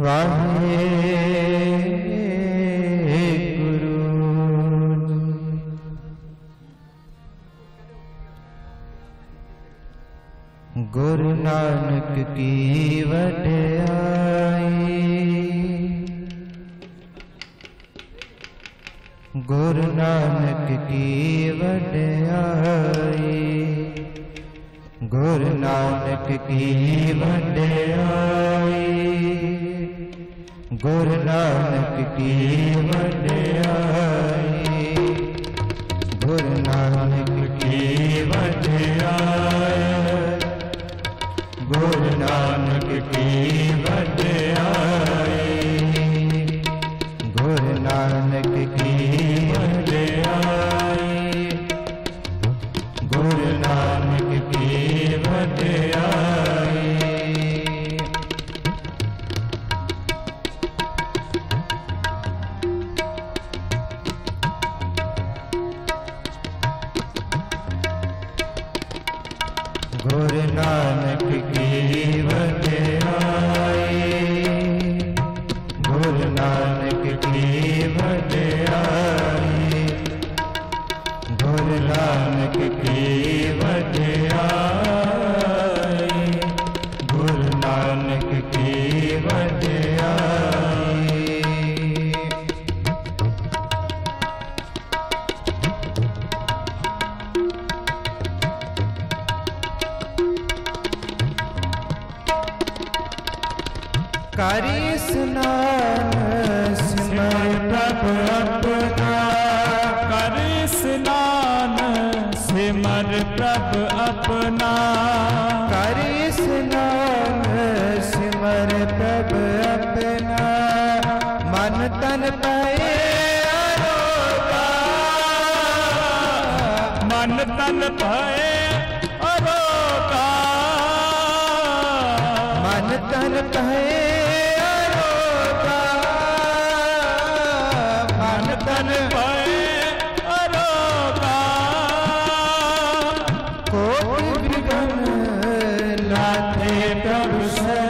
ਵਾਹਿਗੁਰੂ। ਗੁਰੂ ਨਾਨਕ ਕੀ ਵਡਿਆਈ। ਗੁਰੂ ਨਾਨਕ ਕੀ ਵਡਿਆਈ। ਗੁਰੂ ਨਾਨਕ ਕੀ ਵਡਿਆਈ। ਗੁਰੂ ਨਾਨਕ ਕੀ ਵਡਿਆਈ। ਗੁਰੂ ਨਾਨਕ ਕੀ ਵਡਿਆਈ। ਗੁਰੂ ਨਾਨਕ ਕੀ गुरु नानक की वड्याई गुरु नानक की वड्याई गुरु नानक की वड्याई गुरु नानक की वड्याई करी स्नान सिमर प्रभु अपना। कर स्नान, सिमर प्रभ अपना। करी स्नान प्रभु अपना। मन तन पे मन तन भय अरोगा। मन तन पे Hussein.